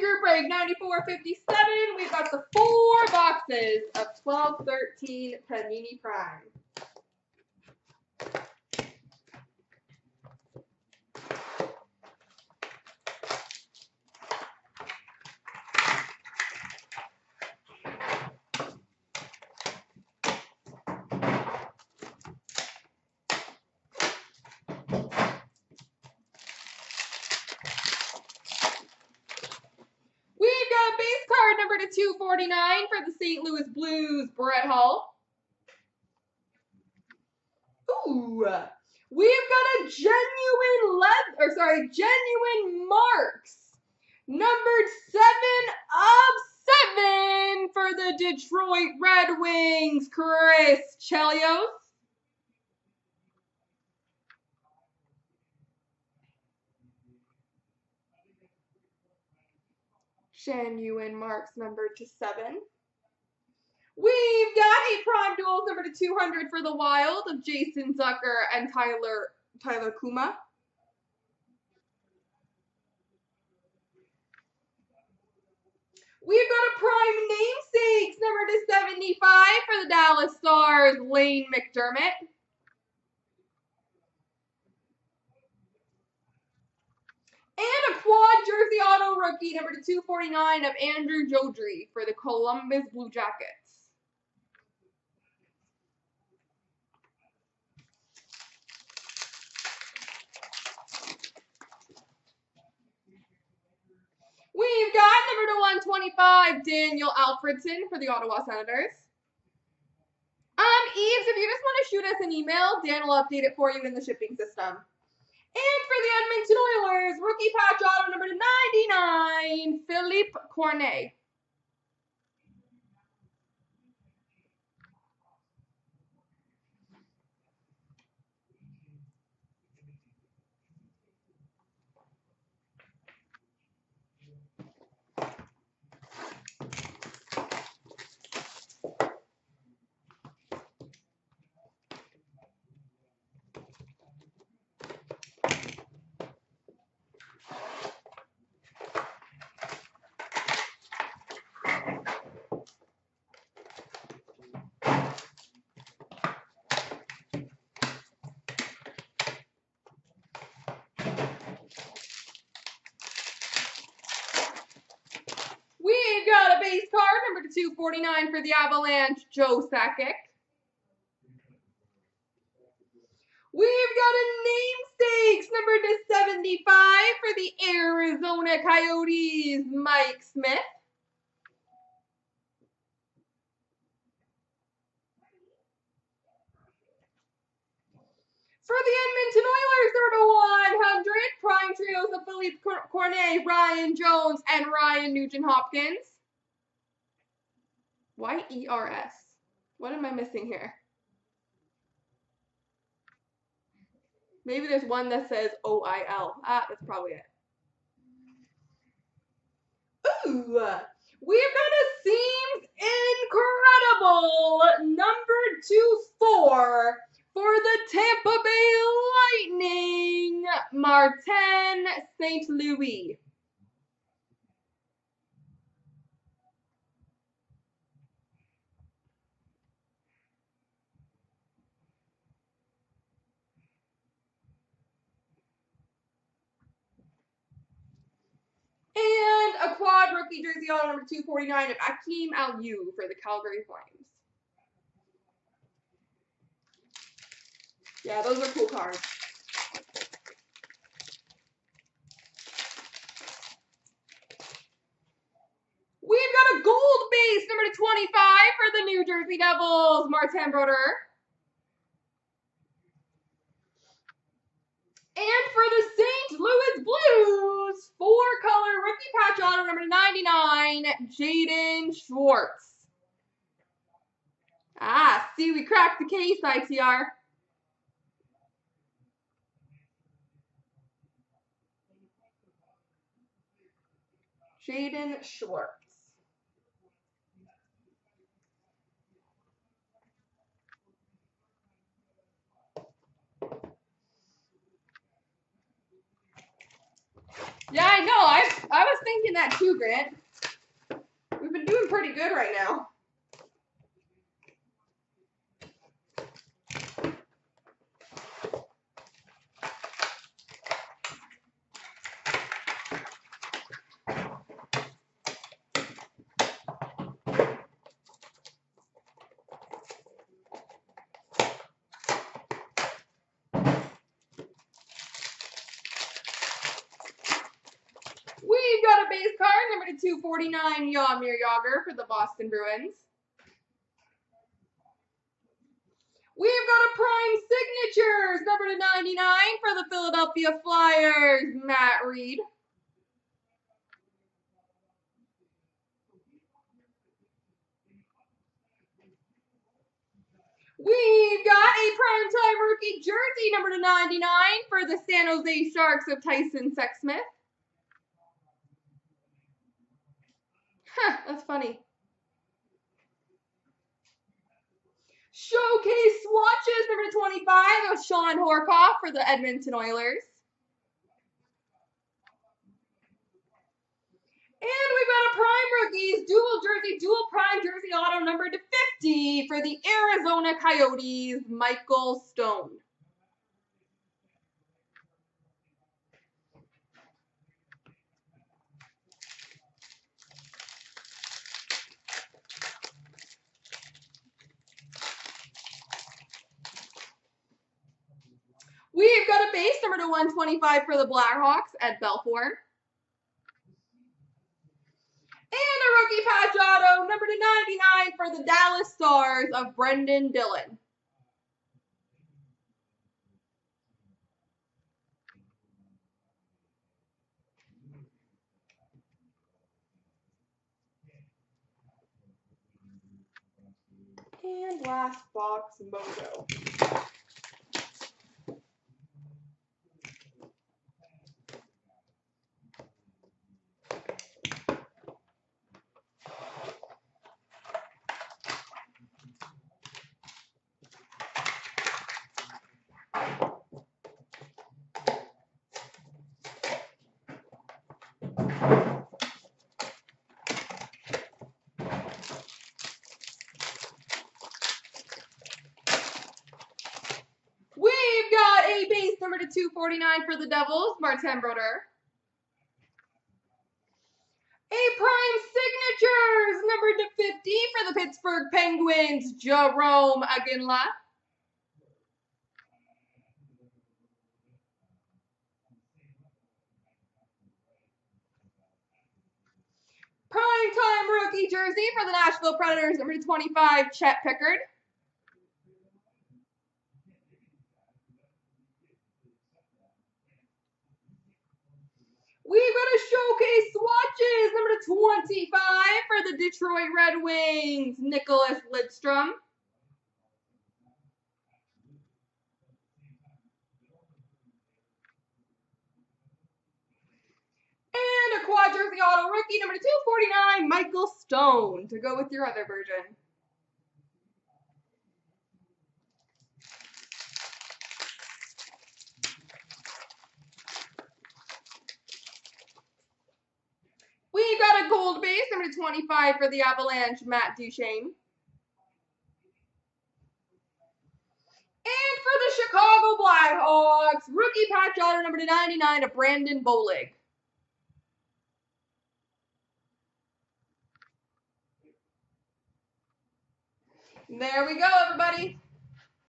group break 9457. We've got the four boxes of 1213 Panini Prime. We've got a base card number to 249 for the St. Louis Blues, Brett Hull. Ooh, we've got a genuine leather, or sorry, genuine marks. Numbered seven of seven for the Detroit Red Wings, Chris Chelios. Genuine marks number to seven. We've got a prime duels number to 200 for the Wild of Jason Zucker and Tyler Tyler Cuma. We've got a prime namesakes number to 75 for the Dallas Stars, Lane MacDermid. And a quad jersey auto rookie number to 249 of Andrew Joudrey for the Columbus Blue Jackets. We've got number to 125, Daniel Alfredsson for the Ottawa Senators. Um, Eves, if you just want to shoot us an email, Dan will update it for you in the shipping system. And for the Edmonton Oilers, rookie patch auto number to 99, Philippe Cornet. We've got a base card, number to 249 for the Avalanche, Joe Sakic. We've got a namesakes, number to 75 for the Arizona Coyotes, Mike Smith. For the Edmonton Oilers, they're to 100. Prime trios of Philippe Cornet, Ryan Jones, and Ryan Nugent Hopkins. Why ERS? What am I missing here? Maybe there's one that says OIL. Ah, that's probably it. Ooh, we've got a Seams Incredible number two four for the Tampa Bay Lightning, Martin St. Louis. And a quad rookie jersey auto number 249 of Akeem Aliu for the Calgary Flames. Yeah, those are cool cards. We've got a gold base, number to 25 for the New Jersey Devils, Martin Brodeur. And for the St. Louis Blues, four color rookie patch auto number 99, Jaden Schwartz. Ah, see, we cracked the case, ITR. Jaden Schwartz. Yeah, I know. I I was thinking that too, Grant. We've been doing pretty good right now. We've got a base card, number to 249, Jaromir Jagr for the Boston Bruins. We've got a prime signatures, number to 99 for the Philadelphia Flyers, Matt Read. We've got a primetime rookie jersey, number to 99 for the San Jose Sharks of Tyson Sexsmith. That's funny. Showcase swatches number 25 of Shawn Horcoff for the Edmonton Oilers. And we've got a Prime Rookies dual jersey, dual Prime jersey auto number to 50 for the Arizona Coyotes, Michael Stone. We've got a base number to 125 for the Blackhawks Ed Belfour. And a rookie patch auto number to 99 for the Dallas Stars of Brendan Dillon. And last box mojo. We've got a base number to 249 for the Devils, Martin Brodeur. A prime signatures number to 50 for the Pittsburgh Penguins, Jarome Iginla. Prime time rookie jersey for the Nashville Predators, number to 25, Chet Pickard. We've got a showcase swatches, number to 25 for the Detroit Red Wings, Nicklas Lidstrom. And a quad jersey auto rookie, number 249, Michael Stone, to go with your other version. Got a gold base, number 25 for the Avalanche, Matt Duchene. And for the Chicago Blackhawks, rookie patch auto number 99 of Brandon Bollig. There we go, everybody.